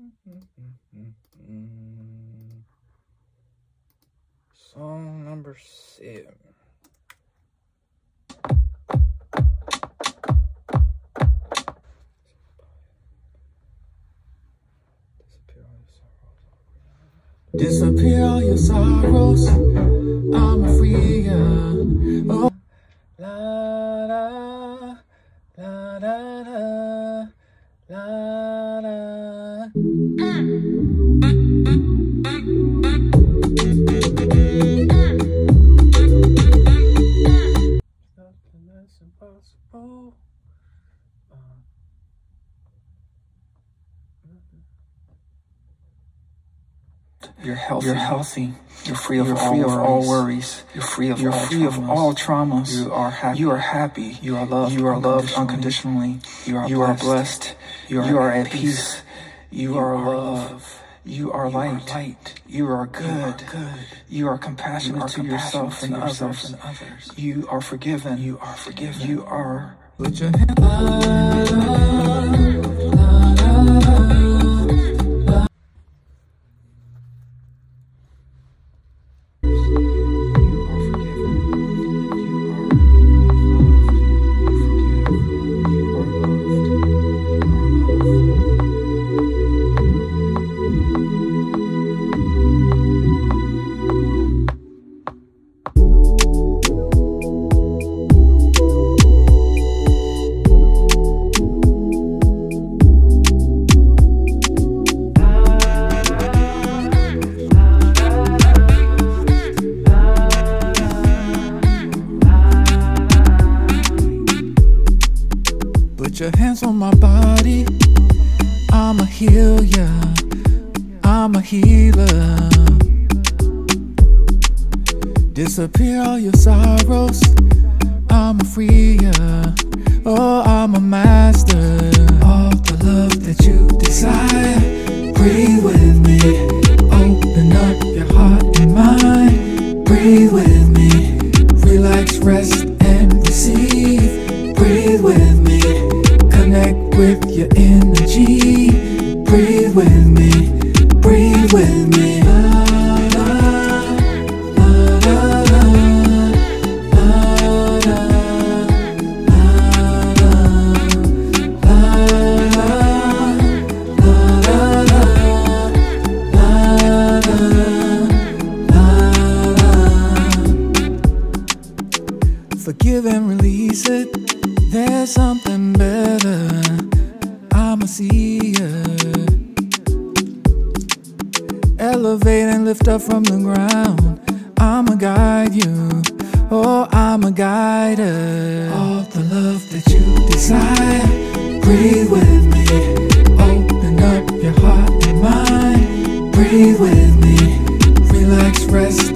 Mm-hmm. Song number seven. Disappear all your sorrows. I'm a free impossible. Uh, You're healthy. You're healthy. You're free of, You're all, free of worries. all worries. You're free of You're all free of traumas. all traumas. You are happy. You are happy. You are loved. You are loved unconditionally. unconditionally. You are You are blessed. blessed. You are, You are at at peace. peace. You, You are are love. love. You are You are light. light. You are You are good. good. You are You compassionate are to yourself and compassionate others. and others. You are forgiven. You are forgiven. You are. Put your hand. You are forgiven. You are loved. You forgive. You are loved. Your hands on my body. I'm a healer. I'm a healer. Disappear all your sorrows. I'm a freer. Oh, I'm a master. All the love that you desire. Breathe with me. Open up your heart and mind. Breathe with me. Relax, rest, Forgive and release it. There's something better. I'ma see ya. Elevate and lift up from the ground. I'ma guide you. Oh, I'ma guide. All the love that you desire. Breathe with me. Open up your heart and mind. Breathe with me. Relax, rest,